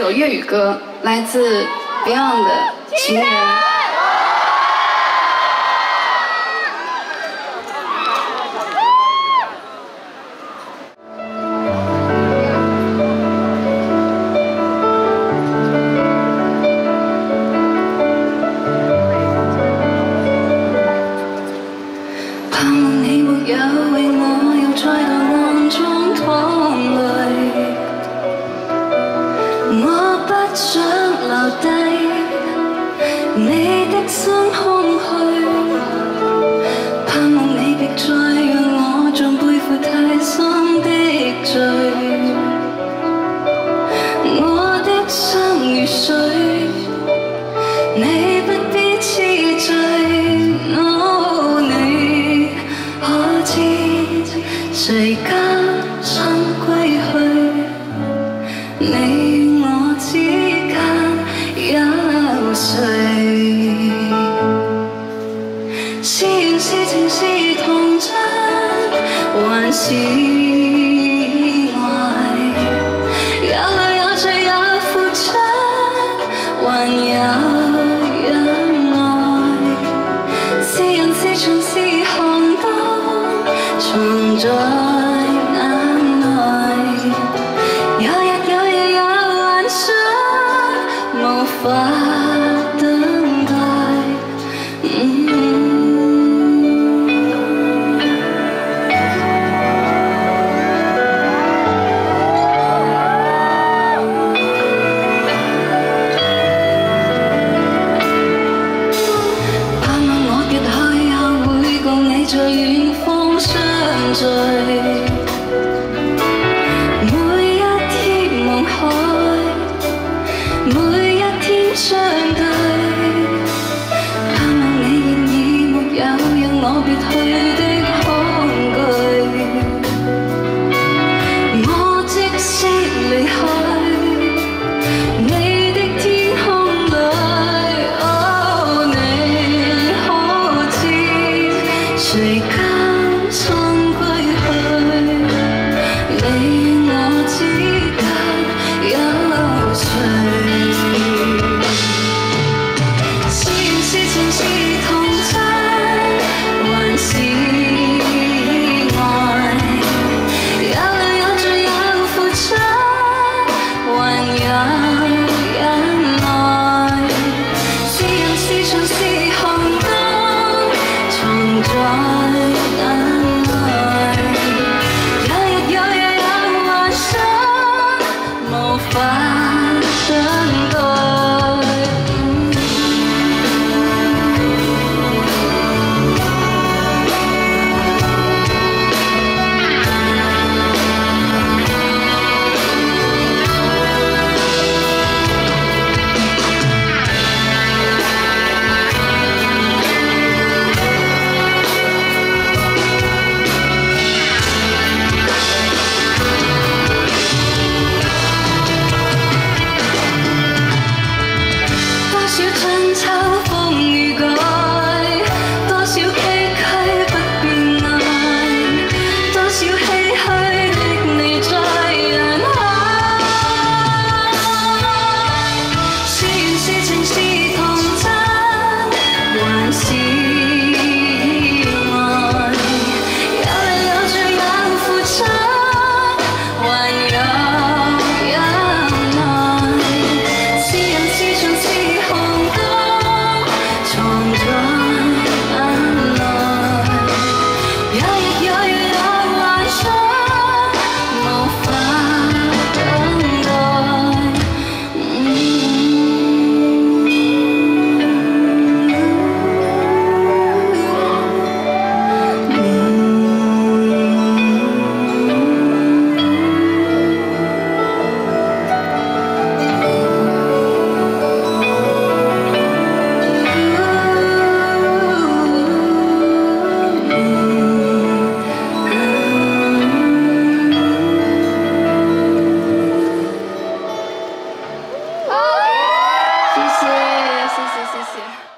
有粤语歌来自 beyond 的情人。想留低你的心空虚，盼望你别再让我像背负太深的罪。我的心如水，你不必痴醉。哦，你可知谁家心归去？你。意外，有泪有罪有付出，还有忍耐，是人是情是寒冬，藏在。在远方相聚，每一天梦海。谢谢。